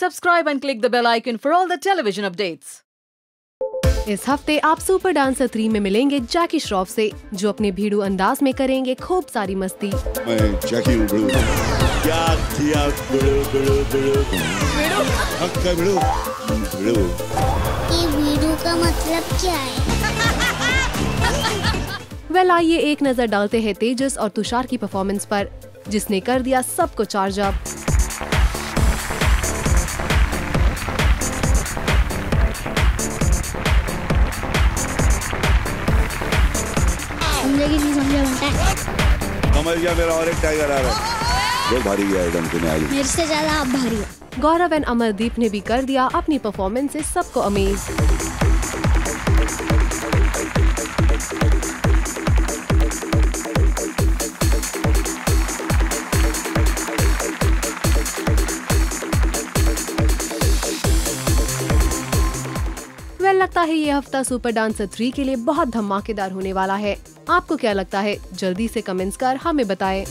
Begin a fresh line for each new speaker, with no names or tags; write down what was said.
Subscribe and click the bell icon for all the television updates.
इस हफ़्ते आप super dancer three में मिलेंगे जैकी श्रॉफ से जो अपने भीड़ू अंदाज में करेंगे खूब सारी मस्ती।
मैं जैकी हूँ क्या किया बिड़ू बिड़ू बिड़ू हक्का बिड़ू बिड़ू
ये का मतलब क्या है?
वेल आइए एक नज़र डालते हैं तेजस और तुषार की परफॉर्मेंस पर जिसने कर दिया सबको चार्ज अप
समझे कि नहीं समझे बनता
समझ गया मेरा और एक टाइगर आ रहा है। बहुत भारी गया एकदम आज
मेरे से ज़्यादा आप भारी हो।
गौरव एंड अमरदीप ने भी कर दिया अपनी परफॉर्मेंस से सबको अमेज वेल लगता है ये हफ़्ता सुपर डांसर थ्री के लिए बहुत धमाकेदार होने वाला है। आपको क्या लगता है? जल्दी से कमेंट्स कर हमें बताएँ।